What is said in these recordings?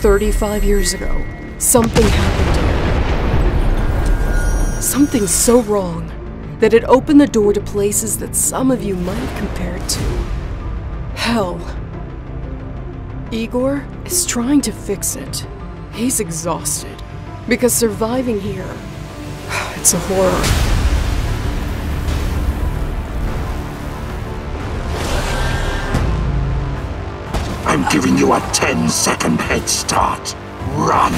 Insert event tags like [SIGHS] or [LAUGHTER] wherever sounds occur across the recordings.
35 years ago, something happened here. Something so wrong that it opened the door to places that some of you might compare to hell. Igor is trying to fix it. He's exhausted because surviving here, [SIGHS] it's a horror. Giving you a 10 second head start. Run!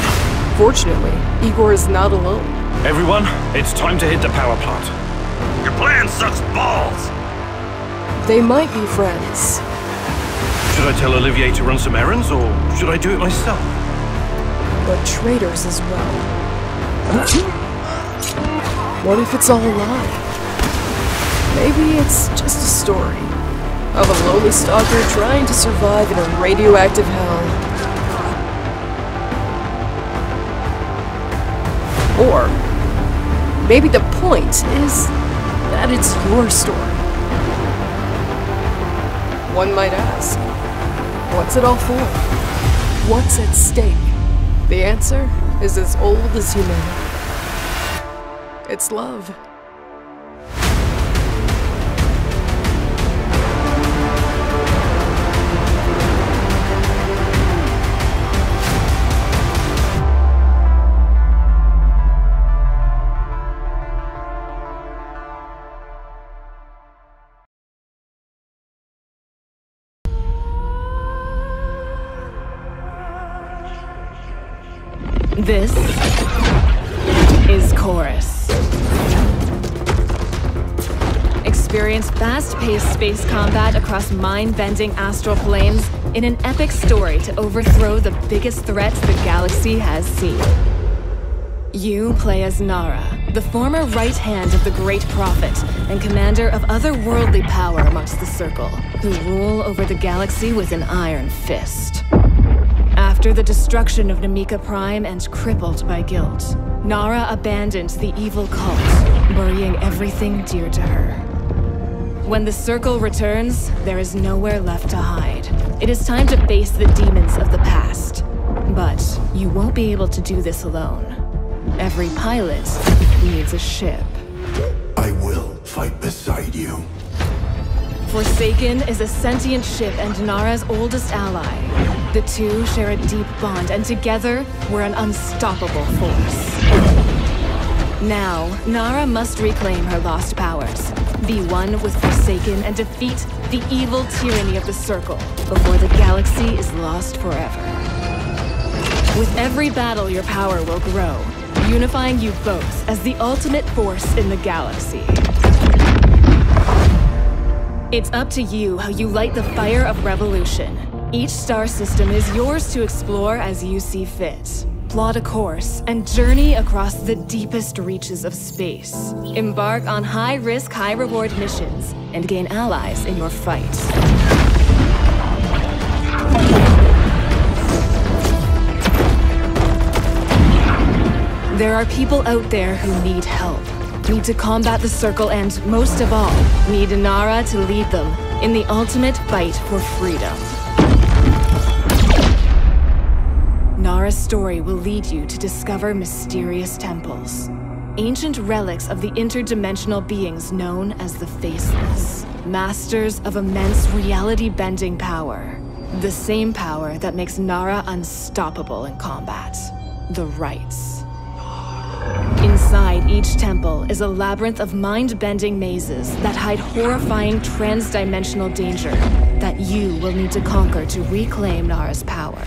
Fortunately, Igor is not alone. Everyone, it's time to hit the power plant. Your plan sucks balls! They might be friends, Should I tell Olivier to run some errands, or should I do it myself? but traitors as well. What if it's all a lie? Maybe it's just a story of a lowly stalker trying to survive in a radioactive hell. Or maybe the point is that it's your story. One might ask, what's it all for? What's at stake? The answer is as old as humanity. It's love. This is Chorus. Experience fast-paced space combat across mind-bending astral planes in an epic story to overthrow the biggest threats the galaxy has seen. You play as Nara, the former right hand of the Great Prophet and commander of otherworldly power amongst the Circle, who rule over the galaxy with an iron fist. After the destruction of Namika Prime and crippled by guilt, Nara abandoned the evil cult, burying everything dear to her. When the Circle returns, there is nowhere left to hide. It is time to face the demons of the past. But you won't be able to do this alone. Every pilot needs a ship. I will fight beside you. Forsaken is a sentient ship and Nara's oldest ally. The two share a deep bond, and together, we're an unstoppable force. Now, Nara must reclaim her lost powers, be one with Forsaken, and defeat the evil tyranny of the Circle before the galaxy is lost forever. With every battle, your power will grow, unifying you both as the ultimate force in the galaxy. It's up to you how you light the fire of revolution. Each star system is yours to explore as you see fit. Plot a course and journey across the deepest reaches of space. Embark on high-risk, high-reward missions and gain allies in your fight. There are people out there who need help, need to combat the Circle, and most of all, need Nara to lead them in the ultimate fight for freedom. Nara's story will lead you to discover mysterious temples, ancient relics of the interdimensional beings known as the Faceless, masters of immense reality-bending power. The same power that makes Nara unstoppable in combat. The Rites. Inside each temple is a labyrinth of mind-bending mazes that hide horrifying trans-dimensional danger that you will need to conquer to reclaim Nara's power.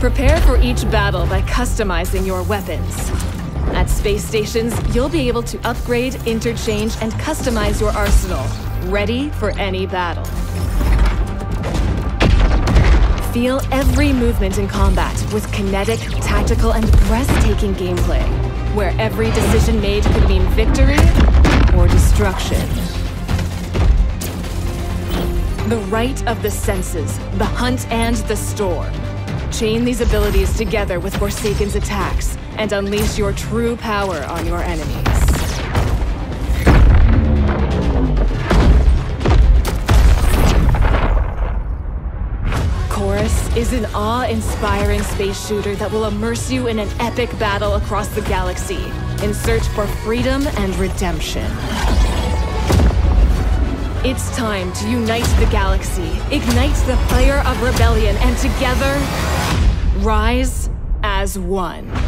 Prepare for each battle by customizing your weapons. At space stations, you'll be able to upgrade, interchange, and customize your arsenal, ready for any battle. Feel every movement in combat with kinetic, tactical, and breathtaking gameplay, where every decision made could mean victory or destruction. The Rite of the senses, the hunt and the storm. Chain these abilities together with Forsaken's attacks, and unleash your true power on your enemies. Chorus is an awe-inspiring space shooter that will immerse you in an epic battle across the galaxy in search for freedom and redemption. It's time to unite the galaxy, ignite the fire of rebellion, and together, rise as one.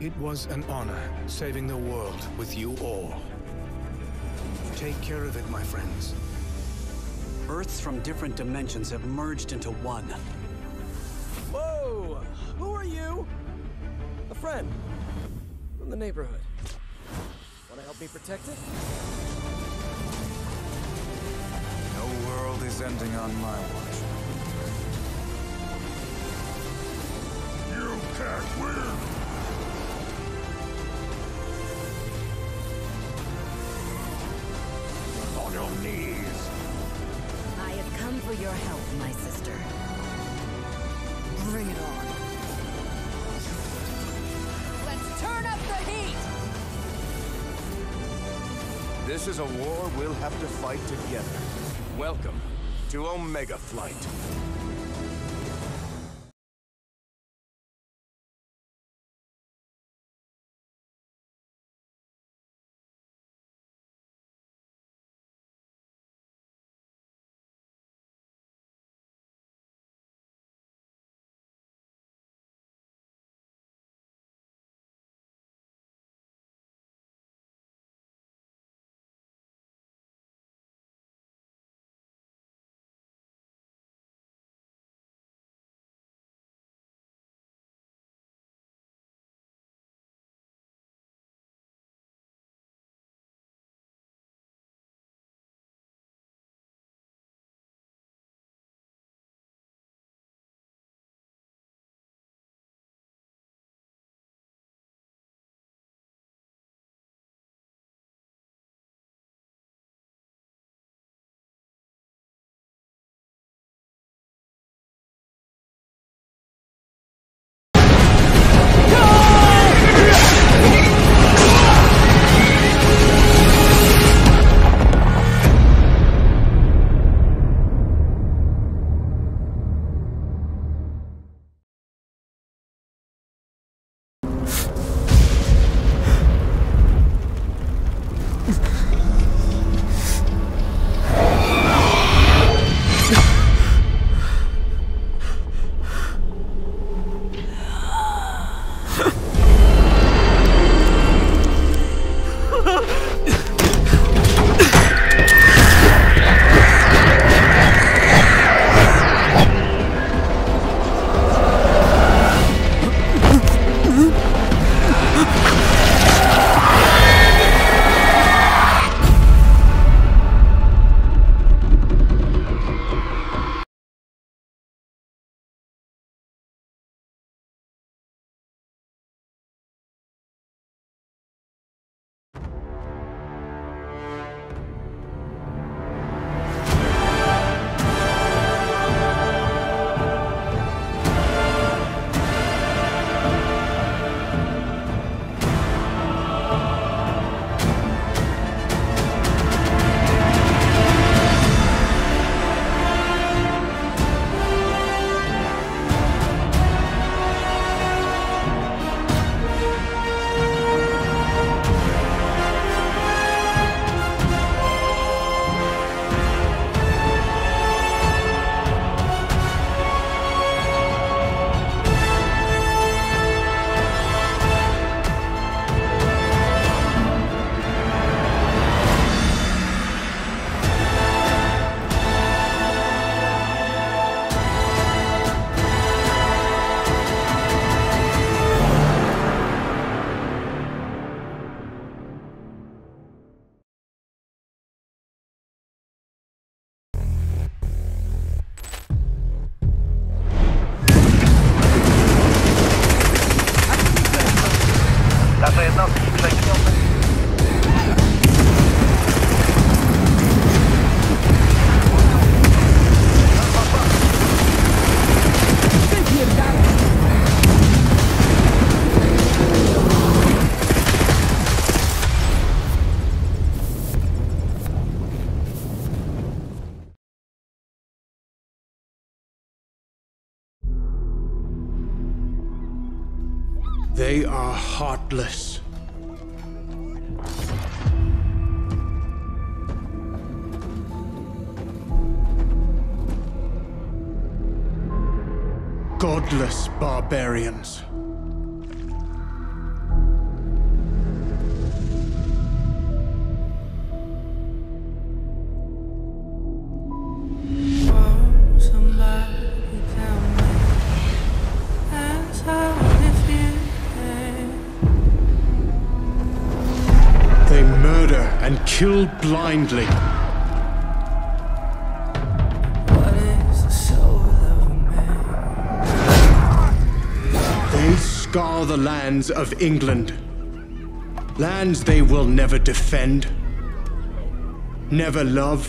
It was an honor saving the world with you all. Take care of it, my friends. Earths from different dimensions have merged into one. Whoa! Who are you? A friend. From the neighborhood. Wanna help me protect it? No world is ending on my watch. You can't win! On your knees! I have come for your help, my sister. Bring it on. Let's turn up the heat! This is a war we'll have to fight together. Welcome to Omega Flight. Heartless. Godless barbarians. Kill blindly. They scar the lands of England. Lands they will never defend, never love.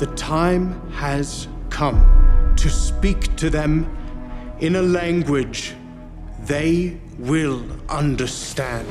The time has come to speak to them in a language they will understand.